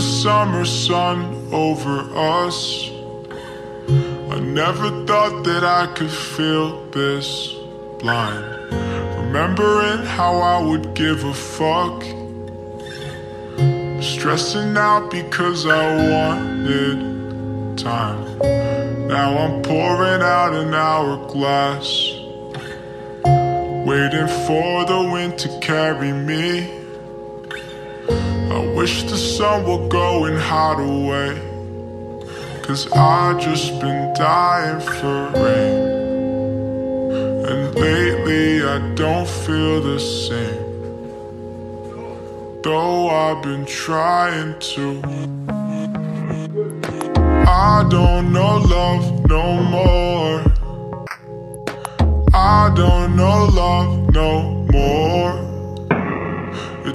summer sun over us. I never thought that I could feel this blind. Remembering how I would give a fuck. Stressing out because I wanted time. Now I'm pouring out an hourglass. Waiting for the wind to carry me. Wish the sun would go and hide away. Cause I just been dying for rain. And lately I don't feel the same. Though I've been trying to. I don't know love no more. I don't know love no.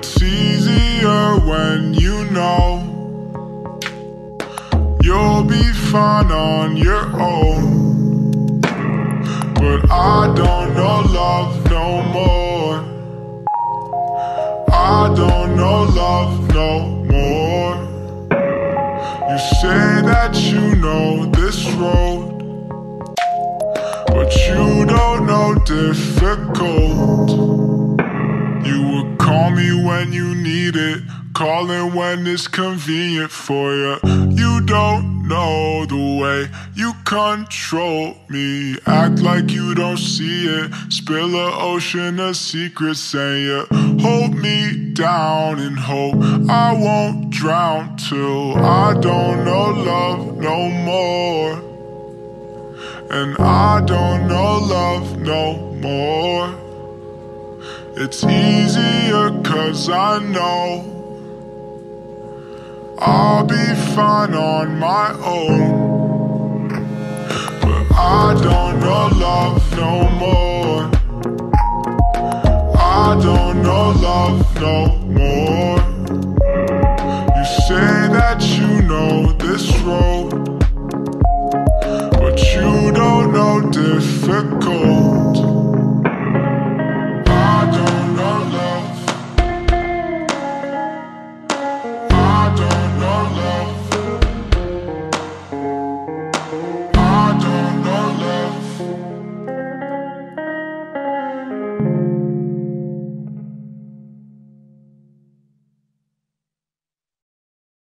It's easier when you know you'll be fine on your own. But I don't know love no more. I don't know love no more. You say that you know this road, but you don't know difficult. Need it, calling when it's convenient for you. You don't know the way you control me. Act like you don't see it. Spill a ocean of secrets, saying you hold me down and hope I won't drown till I don't know love no more. And I don't know love no more. It's easier cause I know I'll be fine on my own. But I don't know love no more. I don't know love no more. You say that you know this road But you don't know difficult